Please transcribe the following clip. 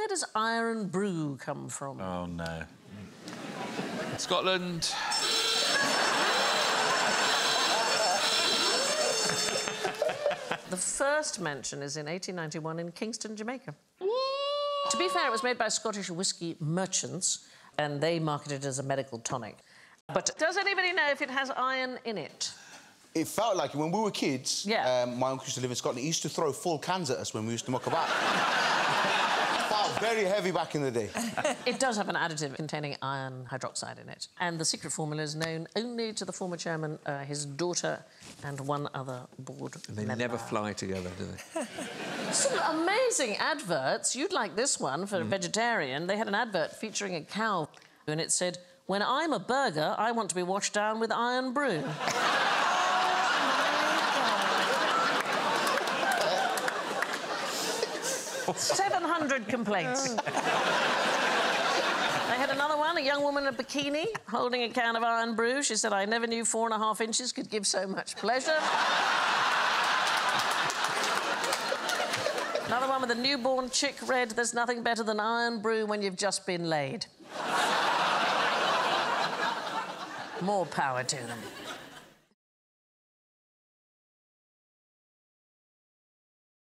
Where does Irn-Bru come from? Oh, no. Scotland. The first mention is in 1891 in Kingston, Jamaica. To be fair, it was made by Scottish whisky merchants, and they marketed it as a medical tonic. But does anybody know if it has iron in it? It felt like when we were kids, Yeah. um, my uncle used to live in Scotland, he used to throw full cans at us when we used to muck about. very heavy back in the day. It does have an additive containing iron hydroxide in it. And the secret formula is known only to the former chairman, uh, his daughter, and one other board They member. never fly together, do they? Some amazing adverts. You'd like this one for a vegetarian. They had an advert featuring a cow, and it said, When I'm a burger, I want to be washed down with Irn-Bru. Seven hundred complaints. they had another one, a young woman in a bikini holding a can of Irn-Bru. She said, I never knew four and a half inches could give so much pleasure. Another one with a newborn chick read, There's nothing better than Irn-Bru when you've just been laid. More power to them.